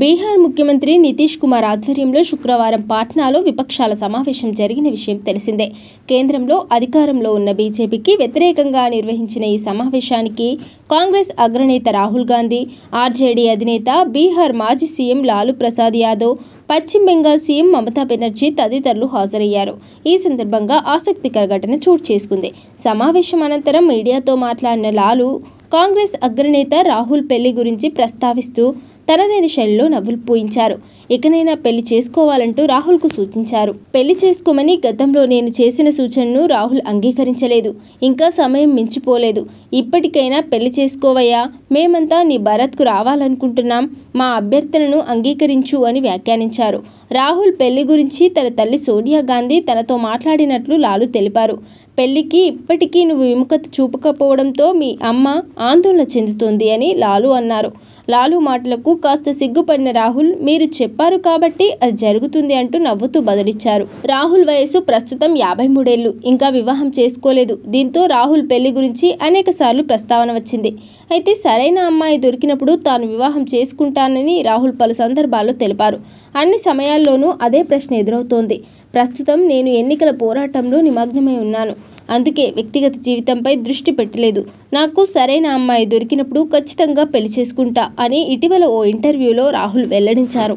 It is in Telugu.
బీహార్ ముఖ్యమంత్రి నితీష్ కుమార్ ఆధ్వర్యంలో శుక్రవారం పాట్నాలో విపక్షాల సమావేశం జరిగిన విషయం తెలిసిందే. కేంద్రంలో అధికారంలో ఉన్న బీజేపీకి వ్యతిరేకంగా నిర్వహించిన ఈ సమావేశానికి కాంగ్రెస్ అగ్రనేత రాహుల్ గాంధీ ఆర్జేడీ అధినేత బీహార్ మాజీ సీఎం లాలూ ప్రసాద్ యాదవ్ పశ్చిమ బెంగాల్ సీఎం మమతా బెనర్జీ తదితరులు హాజరయ్యారు. ఈ సందర్భంగా ఆసక్తికర ఘటన చోటు చేసుకుంది. సమావేశం అనంతరం మీడియాతో మాట్లాడిన లాలు కాంగ్రెస్ అగ్రనేత రాహుల్ పెళ్ళి గురించి ప్రస్తావిస్తూ తనదైన శైలిలో నవ్వులు పూయించారు. ఇకనైనా పెళ్ళి చేసుకోవాలంటూ రాహుల్కు సూచించారు. పెళ్ళి చేసుకోమని గతంలో నేను చేసిన సూచనను రాహుల్ అంగీకరించలేదు. ఇంకా సమయం మించిపోలేదు. ఇప్పటికైనా పెళ్ళి చేసుకోవయ్యా. మేమంతా నీ భరత్కు రావాలనుకుంటున్నాం. మా అభ్యర్థనను అంగీకరించు అని వ్యాఖ్యానించారు. రాహుల్ పెళ్ళి గురించి తన తల్లి సోనియా గాంధీ తనతో మాట్లాడినట్లు లాలు తెలిపారు. పెళ్ళికి ఇప్పటికీ నువ్వు విముఖత చూపకపోవడంతో మీ అమ్మ ఆందోళన చెందుతోంది అని లాలు అన్నారు. లాలు మాటలకు కాస్త సిగ్గుపడిన రాహుల్ మీరు చెప్పారు కాబట్టి అది జరుగుతుంది అంటూ నవ్వుతూ బదిలిచ్చారు. రాహుల్ వయసు ప్రస్తుతం యాభై మూడేళ్ళు ఇంకా వివాహం చేసుకోలేదు. దీంతో రాహుల్ పెళ్ళి గురించి అనేక సార్లు ప్రస్తావన వచ్చింది. అయితే సరైన అమ్మాయి దొరికినప్పుడు తాను వివాహం చేసుకుంటానని రాహుల్ పలు సందర్భాల్లో తెలిపారు. అన్ని సమయాల్లోనూ అదే ప్రశ్న ఎదురవుతోంది. ప్రస్తుతం నేను ఎన్నికల పోరాటంలో నిమగ్నమై ఉన్నాను. అందుకే వ్యక్తిగత జీవితంపై దృష్టి పెట్టలేదు. నాకు సరైన అమ్మాయి దొరికినప్పుడు ఖచ్చితంగా పెళ్ళి చేసుకుంటా అని ఇటీవల ఓ ఇంటర్వ్యూలో రాహుల్ వెల్లడించారు.